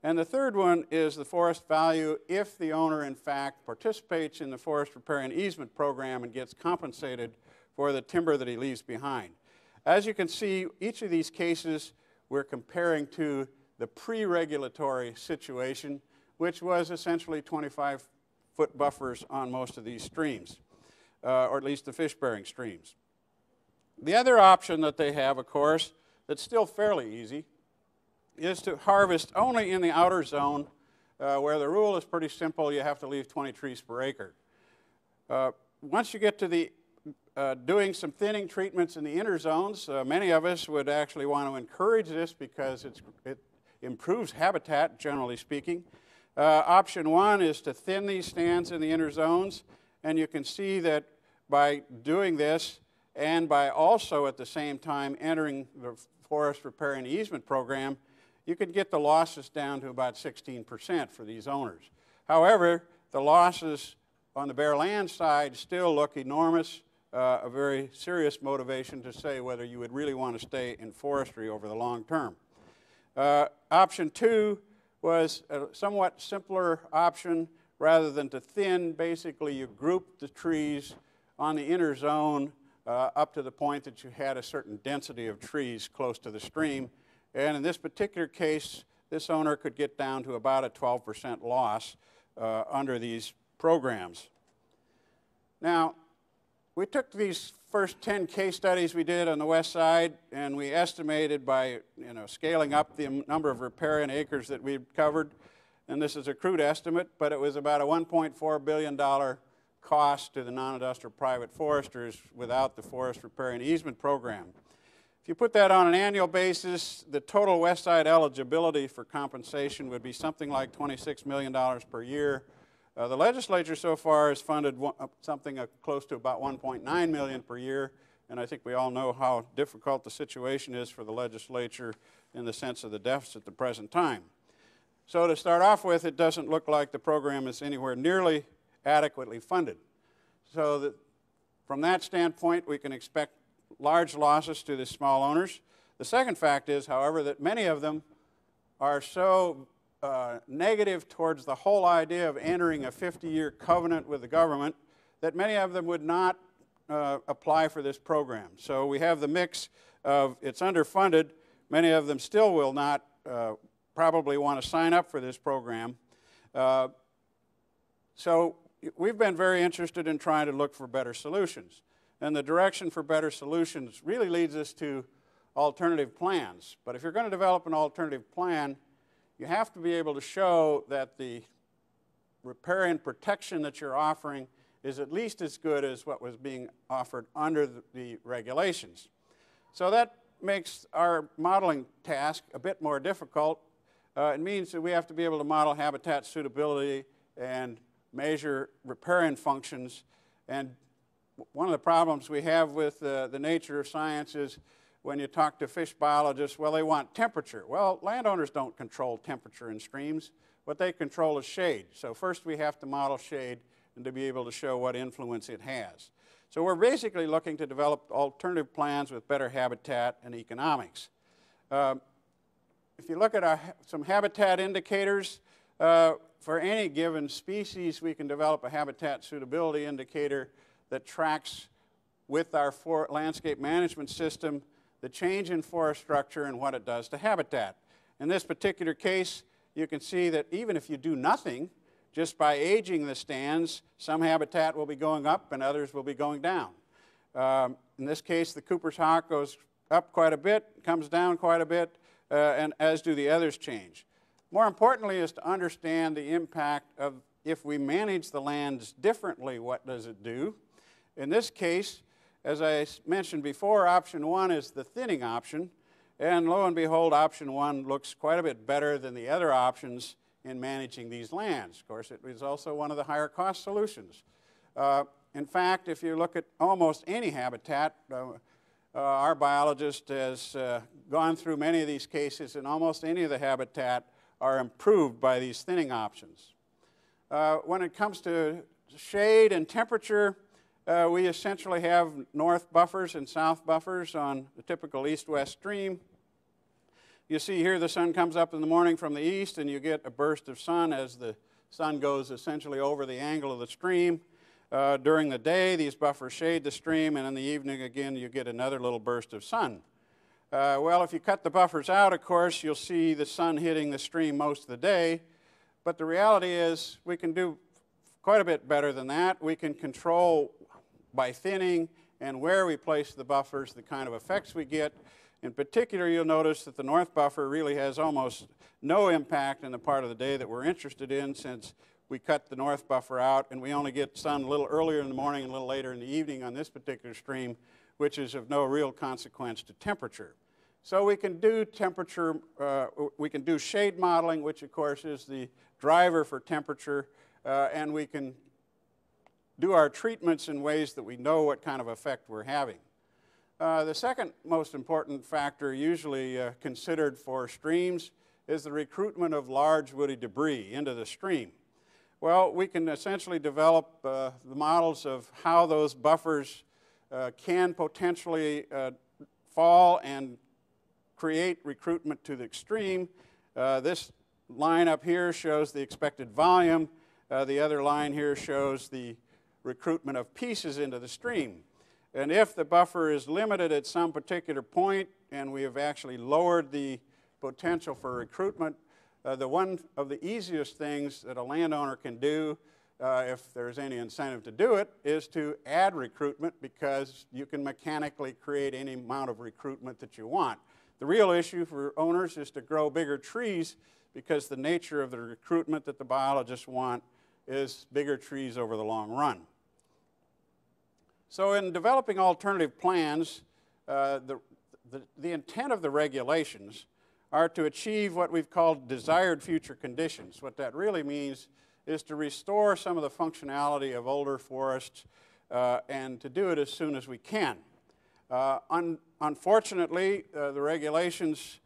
And the third one is the forest value if the owner in fact participates in the forest riparian easement program and gets compensated for the timber that he leaves behind. As you can see, each of these cases we're comparing to the pre-regulatory situation, which was essentially 25-foot buffers on most of these streams, uh, or at least the fish-bearing streams. The other option that they have, of course, that's still fairly easy, is to harvest only in the outer zone, uh, where the rule is pretty simple, you have to leave 20 trees per acre. Uh, once you get to the uh, doing some thinning treatments in the inner zones. Uh, many of us would actually want to encourage this because it improves habitat, generally speaking. Uh, option one is to thin these stands in the inner zones, and you can see that by doing this and by also at the same time entering the forest riparian easement program, you could get the losses down to about 16% for these owners. However, the losses on the bare land side still look enormous uh, a very serious motivation to say whether you would really want to stay in forestry over the long term. Uh, option two was a somewhat simpler option. Rather than to thin, basically you group the trees on the inner zone uh, up to the point that you had a certain density of trees close to the stream. And in this particular case, this owner could get down to about a 12% loss uh, under these programs. Now, we took these first 10 case studies we did on the west side, and we estimated by you know, scaling up the number of riparian acres that we've covered, and this is a crude estimate, but it was about a $1.4 billion cost to the non-industrial private foresters without the forest riparian easement program. If you put that on an annual basis, the total west side eligibility for compensation would be something like $26 million per year. Uh, the legislature so far has funded one, uh, something uh, close to about 1.9 million per year, and I think we all know how difficult the situation is for the legislature in the sense of the deficit at the present time. So to start off with, it doesn't look like the program is anywhere nearly adequately funded. So that from that standpoint, we can expect large losses to the small owners. The second fact is, however, that many of them are so uh, negative towards the whole idea of entering a 50-year covenant with the government that many of them would not uh, apply for this program. So we have the mix of it's underfunded. Many of them still will not uh, probably want to sign up for this program. Uh, so we've been very interested in trying to look for better solutions. And the direction for better solutions really leads us to alternative plans. But if you're going to develop an alternative plan, you have to be able to show that the riparian protection that you're offering is at least as good as what was being offered under the, regulations. So that makes our modeling task a bit more difficult. Uh, it means that we have to be able to model habitat suitability and measure riparian functions. And one of the problems we have with uh, the nature of science is when you talk to fish biologists, well, they want temperature. Well, landowners don't control temperature in streams. What they control is shade. So first we have to model shade and to be able to show what influence it has. So we're basically looking to develop alternative plans with better habitat and economics. Uh, if you look at our, some habitat indicators, uh, for any given species, we can develop a habitat suitability indicator that tracks with our landscape management system the change in forest structure and what it does to habitat. In this particular case, you can see that even if you do nothing, just by aging the stands, some habitat will be going up and others will be going down. Um, in this case, the Cooper's hawk goes up quite a bit, comes down quite a bit, uh, and as do the others change. More importantly is to understand the impact of if we manage the lands differently, what does it do? In this case, as I mentioned before, option one is the thinning option, and lo and behold, option one looks quite a bit better than the other options in managing these lands. Of course, it is also one of the higher cost solutions. Uh, in fact, if you look at almost any habitat, uh, uh, our biologist has uh, gone through many of these cases, and almost any of the habitat are improved by these thinning options. Uh, when it comes to shade and temperature, uh, we essentially have north buffers and south buffers on the typical east-west stream. You see here the sun comes up in the morning from the east and you get a burst of sun as the sun goes essentially over the angle of the stream. Uh, during the day, these buffers shade the stream, and in the evening, again, you get another little burst of sun. Uh, well, if you cut the buffers out, of course, you'll see the sun hitting the stream most of the day. But the reality is we can do quite a bit better than that. We can control by thinning and where we place the buffers, the kind of effects we get. In particular, you'll notice that the north buffer really has almost no impact in the part of the day that we're interested in since we cut the north buffer out and we only get sun a little earlier in the morning and a little later in the evening on this particular stream which is of no real consequence to temperature. So we can do temperature, uh, we can do shade modeling, which of course is the driver for temperature, uh, and we can do our treatments in ways that we know what kind of effect we're having. Uh, the second most important factor usually uh, considered for streams is the recruitment of large woody debris into the stream. Well, we can essentially develop uh, the models of how those buffers uh, can potentially uh, fall and create recruitment to the extreme. Uh, this line up here shows the expected volume. The other line here shows the recruitment of pieces into the stream. And if the buffer is limited at some particular point, and we have actually lowered the potential for recruitment, uh, the one of the easiest things that a landowner can do, uh, if there's any incentive to do it, is to add recruitment because you can mechanically create any amount of recruitment that you want. The real issue for owners is to grow bigger trees because the nature of the recruitment that the biologists want is bigger trees over the long run. So in developing alternative plans, uh, the, the, the, intent of the regulations are to achieve what we've called desired future conditions. What that really means is to restore some of the functionality of older forests uh, and to do it as soon as we can. Uh, un unfortunately, uh, the regulations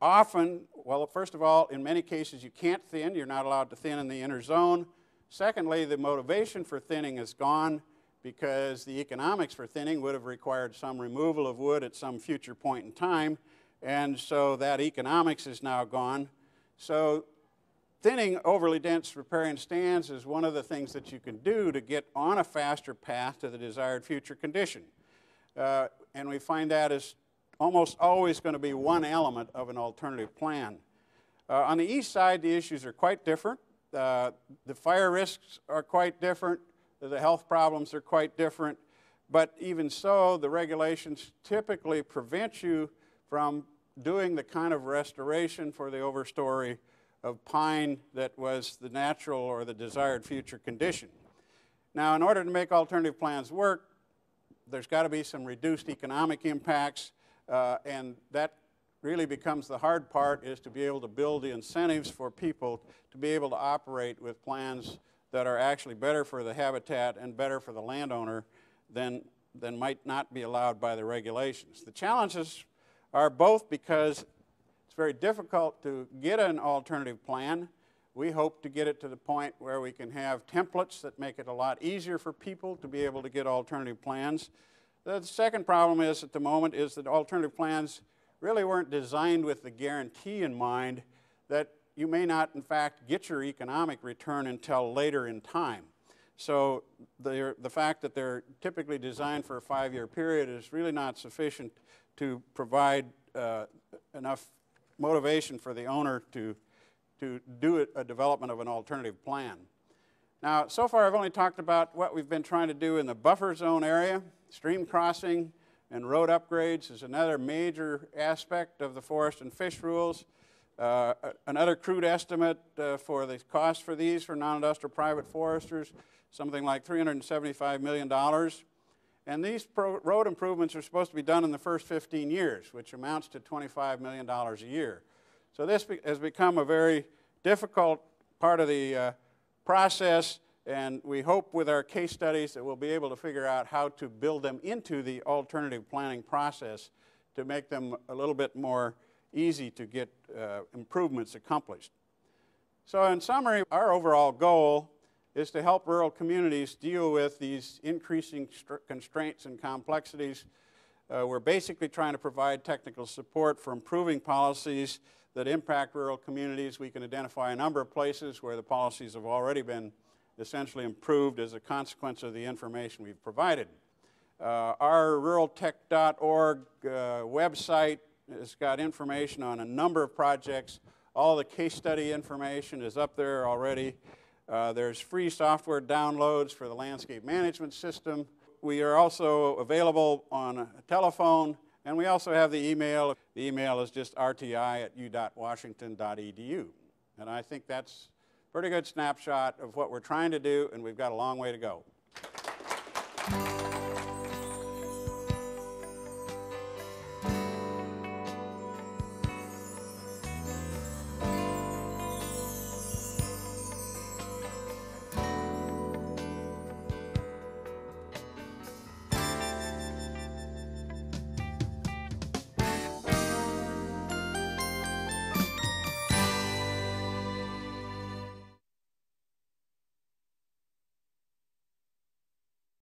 often, well, first of all, in many cases you can't thin. You're not allowed to thin in the inner zone. Secondly, the motivation for thinning is gone because the economics for thinning would have required some removal of wood at some future point in time. And so that economics is now gone. So thinning overly dense riparian stands is one of the things that you can do to get on a faster path to the desired future condition. Uh, and we find that is almost always going to be one element of an alternative plan. Uh, on the east side, the issues are quite different. Uh, the fire risks are quite different. The health problems are quite different. But even so, the regulations typically prevent you from doing the kind of restoration for the overstory of pine that was the natural or the desired future condition. Now, in order to make alternative plans work, there's got to be some reduced economic impacts, uh, and that really becomes the hard part is to be able to build the incentives for people to be able to operate with plans that are actually better for the habitat and better for the landowner than, than might not be allowed by the regulations. The challenges are both because it's very difficult to get an alternative plan. We hope to get it to the point where we can have templates that make it a lot easier for people to be able to get alternative plans. The second problem is at the moment is that alternative plans really weren't designed with the guarantee in mind that you may not, in fact, get your economic return until later in time. So the, the fact that they're typically designed for a five-year period is really not sufficient to provide uh, enough motivation for the owner to, to do a development of an alternative plan. Now, so far I've only talked about what we've been trying to do in the buffer zone area. Stream crossing and road upgrades is another major aspect of the forest and fish rules. Uh, another crude estimate uh, for the cost for these for non-industrial private foresters, something like $375 million. And these road improvements are supposed to be done in the first 15 years, which amounts to $25 million a year. So this be has become a very difficult part of the uh, process, and we hope with our case studies that we'll be able to figure out how to build them into the alternative planning process to make them a little bit more easy to get uh, improvements accomplished. So in summary, our overall goal is to help rural communities deal with these increasing constraints and complexities. Uh, we're basically trying to provide technical support for improving policies that impact rural communities. We can identify a number of places where the policies have already been essentially improved as a consequence of the information we've provided. Uh, our ruraltech.org uh, website it's got information on a number of projects. All the case study information is up there already. Uh, there's free software downloads for the landscape management system. We are also available on a telephone, and we also have the email. The email is just rti at u.washington.edu. And I think that's a pretty good snapshot of what we're trying to do, and we've got a long way to go.